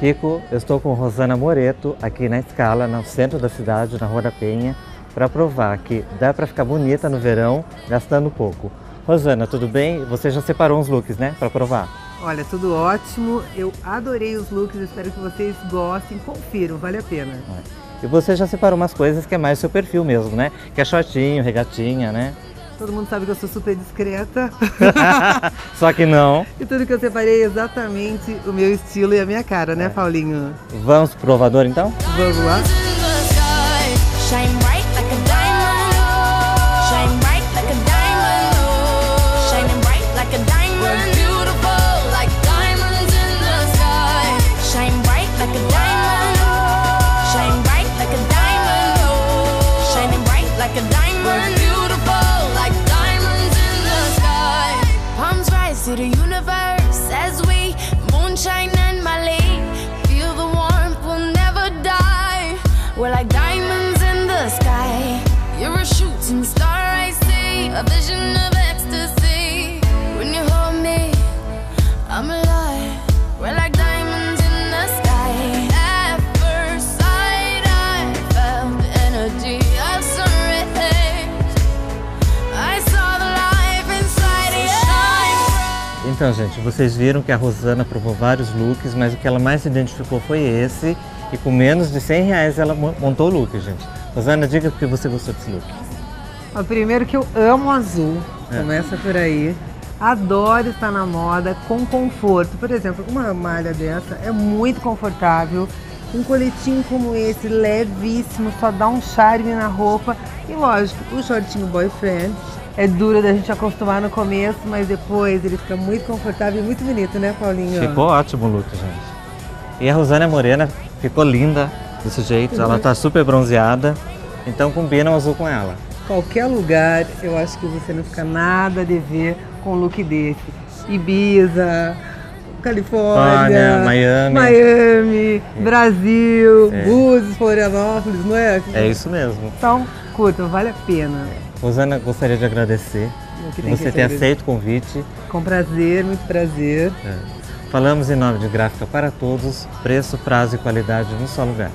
Kiko, eu estou com Rosana Moreto aqui na Escala, no centro da cidade, na Rua da Penha, para provar que dá para ficar bonita no verão gastando pouco. Rosana, tudo bem? Você já separou uns looks, né, para provar? Olha, tudo ótimo. Eu adorei os looks, espero que vocês gostem. Confiram, vale a pena. E você já separou umas coisas que é mais seu perfil mesmo, né? Que é shortinho, regatinha, né? Todo mundo sabe que eu sou super discreta. Só que não. e tudo que eu separei é exatamente o meu estilo e a minha cara, né, Paulinho? Vamos pro provador então? Vamos lá? in the sky. Shine bright like a diamond. Então, gente, vocês viram que a Rosana provou vários looks, mas o que ela mais se identificou foi esse. E com menos de 100 reais ela mo- montou o look, gente. Rosana, diga o que você gostou desse look. Ó, primeiro que eu amo azul, É. começa por aí. Adoro estar na moda com conforto. Por exemplo, uma malha dessa é muito confortável. Um coletinho como esse, levíssimo, só dá um charme na roupa. E lógico, o shortinho boyfriend é duro da gente acostumar no começo, mas depois ele fica muito confortável e muito bonito, né, Paulinho? Ficou ótimo o look, gente. E a Rosana é morena, ficou linda desse jeito. Ela tá super bronzeada, então combina o azul com ela. Qualquer lugar, eu acho que você não fica nada a dever com um look desse. Ibiza, Califórnia, Miami. Miami, Brasil, É. Búzios, Florianópolis, não é? É isso mesmo. Então, curtam, vale a pena. Rosana, gostaria de agradecer você ter aceito o convite. Com prazer, muito prazer. É. Falamos em nome de Gráfica para Todos, preço, prazo e qualidade num só lugar.